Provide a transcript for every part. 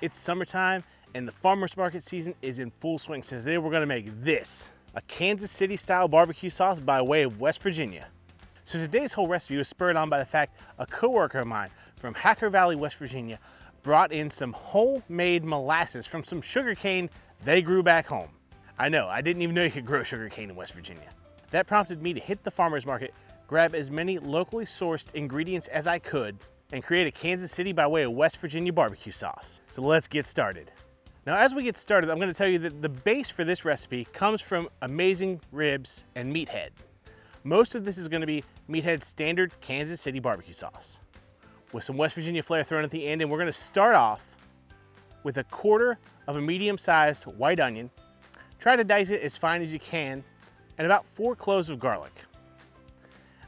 It's summertime and the farmer's market season is in full swing. So today we're gonna make this, a Kansas City style barbecue sauce by way of West Virginia. So today's whole recipe was spurred on by the fact a coworker of mine from Hacker Valley, West Virginia brought in some homemade molasses from some sugar cane they grew back home. I know, I didn't even know you could grow sugar cane in West Virginia. That prompted me to hit the farmer's market, grab as many locally sourced ingredients as I could, and create a Kansas City by way of West Virginia barbecue sauce. So let's get started. Now as we get started, I'm gonna tell you that the base for this recipe comes from Amazing Ribs and Meathead. Most of this is gonna be Meathead's standard Kansas City barbecue sauce with some West Virginia flair thrown at the end. And we're gonna start off with a quarter of a medium-sized white onion. Try to dice it as fine as you can and about four cloves of garlic.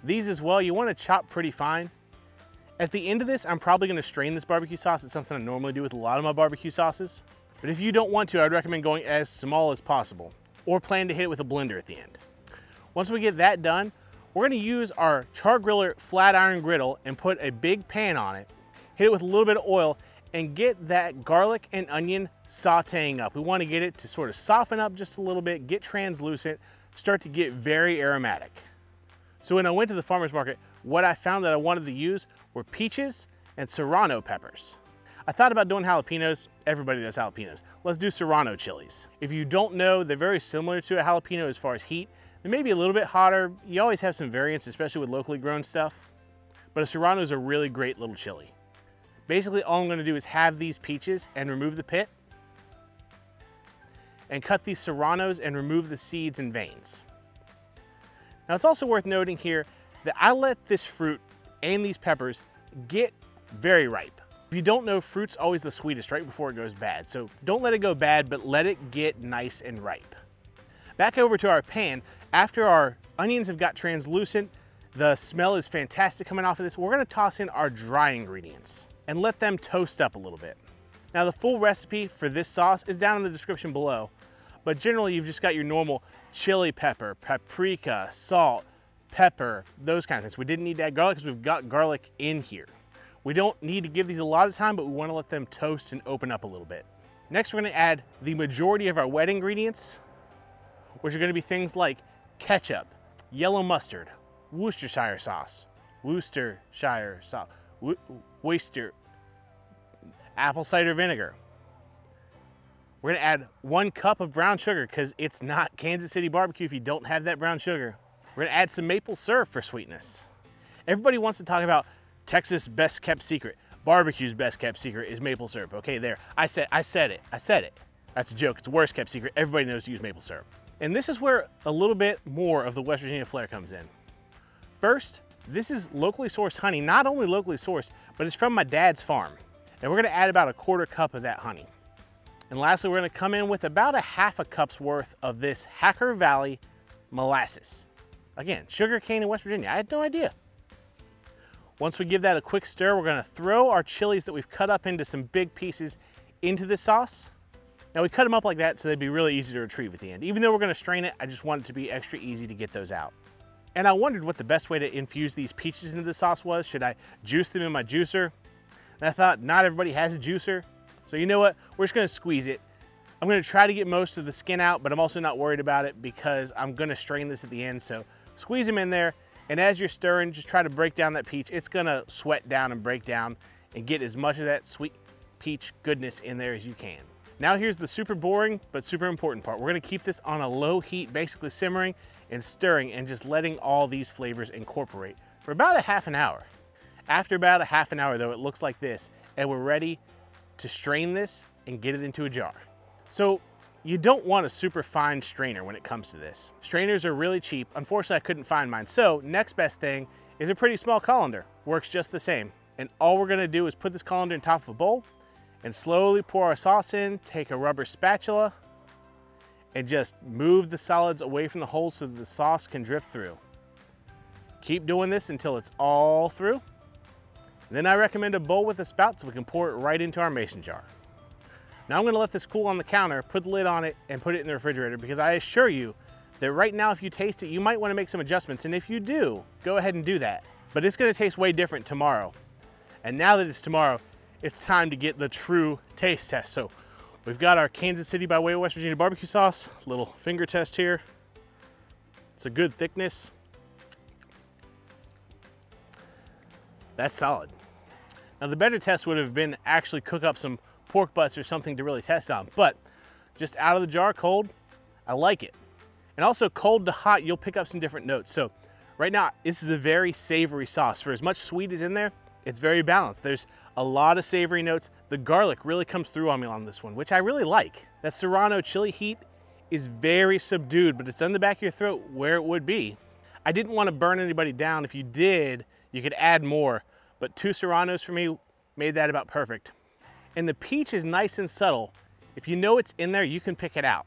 These as well, you wanna chop pretty fine. At the end of this, I'm probably gonna strain this barbecue sauce. It's something I normally do with a lot of my barbecue sauces. But if you don't want to, I'd recommend going as small as possible or plan to hit it with a blender at the end. Once we get that done, we're gonna use our char griller flat iron griddle and put a big pan on it, hit it with a little bit of oil and get that garlic and onion sauteing up. We wanna get it to sort of soften up just a little bit, get translucent, start to get very aromatic. So when I went to the farmer's market, what I found that I wanted to use were peaches and serrano peppers. I thought about doing jalapenos. Everybody does jalapenos. Let's do serrano chilies. If you don't know, they're very similar to a jalapeno as far as heat. They may be a little bit hotter. You always have some variance, especially with locally grown stuff. But a serrano is a really great little chili. Basically, all I'm gonna do is have these peaches and remove the pit and cut these serranos and remove the seeds and veins. Now it's also worth noting here that I let this fruit and these peppers get very ripe. If you don't know, fruit's always the sweetest right before it goes bad. So don't let it go bad, but let it get nice and ripe. Back over to our pan, after our onions have got translucent, the smell is fantastic coming off of this, we're gonna toss in our dry ingredients and let them toast up a little bit. Now the full recipe for this sauce is down in the description below, but generally you've just got your normal chili pepper, paprika, salt, pepper, those kind of things. We didn't need to add garlic because we've got garlic in here. We don't need to give these a lot of time, but we wanna let them toast and open up a little bit. Next, we're gonna add the majority of our wet ingredients, which are gonna be things like ketchup, yellow mustard, Worcestershire sauce, Worcestershire sauce, Worcester, apple cider vinegar. We're gonna add one cup of brown sugar because it's not Kansas City barbecue if you don't have that brown sugar. We're gonna add some maple syrup for sweetness. Everybody wants to talk about Texas best kept secret. Barbecue's best kept secret is maple syrup. Okay, there. I said I said it. I said it. That's a joke. It's the worst kept secret. Everybody knows to use maple syrup. And this is where a little bit more of the West Virginia flair comes in. First, this is locally sourced honey, not only locally sourced, but it's from my dad's farm. And we're gonna add about a quarter cup of that honey. And lastly, we're gonna come in with about a half a cup's worth of this Hacker Valley molasses. Again, sugar cane in West Virginia. I had no idea. Once we give that a quick stir, we're gonna throw our chilies that we've cut up into some big pieces into the sauce. Now we cut them up like that so they'd be really easy to retrieve at the end. Even though we're gonna strain it, I just want it to be extra easy to get those out. And I wondered what the best way to infuse these peaches into the sauce was. Should I juice them in my juicer? And I thought not everybody has a juicer. So you know what, we're just gonna squeeze it. I'm gonna try to get most of the skin out, but I'm also not worried about it because I'm gonna strain this at the end. So squeeze them in there. And as you're stirring, just try to break down that peach. It's gonna sweat down and break down and get as much of that sweet peach goodness in there as you can. Now here's the super boring, but super important part. We're gonna keep this on a low heat, basically simmering and stirring and just letting all these flavors incorporate for about a half an hour. After about a half an hour though, it looks like this, and we're ready to strain this and get it into a jar. So you don't want a super fine strainer when it comes to this. Strainers are really cheap. Unfortunately, I couldn't find mine. So next best thing is a pretty small colander. Works just the same. And all we're gonna do is put this colander on top of a bowl and slowly pour our sauce in, take a rubber spatula, and just move the solids away from the holes so the sauce can drip through. Keep doing this until it's all through. then I recommend a bowl with a spout so we can pour it right into our mason jar. Now I'm gonna let this cool on the counter, put the lid on it, and put it in the refrigerator because I assure you that right now if you taste it, you might wanna make some adjustments. And if you do, go ahead and do that. But it's gonna taste way different tomorrow. And now that it's tomorrow, it's time to get the true taste test. So we've got our Kansas City by way of West Virginia barbecue sauce, little finger test here. It's a good thickness. That's solid. Now the better test would have been actually cook up some pork butts or something to really test on, but just out of the jar cold, I like it. And also cold to hot, you'll pick up some different notes. So right now, this is a very savory sauce. For as much sweet as in there, it's very balanced. There's a lot of savory notes. The garlic really comes through on me on this one, which I really like. That Serrano chili heat is very subdued, but it's on the back of your throat where it would be. I didn't want to burn anybody down. If you did, you could add more, but two Serranos for me made that about perfect. And the peach is nice and subtle. If you know it's in there, you can pick it out.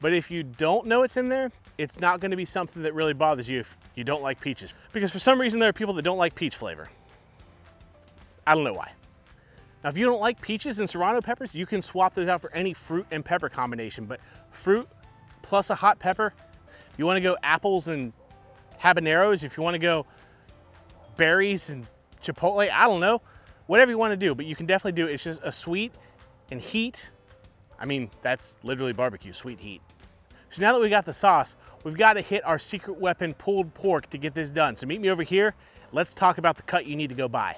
But if you don't know it's in there, it's not gonna be something that really bothers you if you don't like peaches. Because for some reason there are people that don't like peach flavor. I don't know why. Now, if you don't like peaches and serrano peppers, you can swap those out for any fruit and pepper combination, but fruit plus a hot pepper, you wanna go apples and habaneros, if you wanna go berries and chipotle, I don't know, whatever you wanna do, but you can definitely do it. It's just a sweet and heat. I mean, that's literally barbecue, sweet heat. So now that we got the sauce, we've got to hit our secret weapon pulled pork to get this done. So meet me over here. Let's talk about the cut you need to go buy.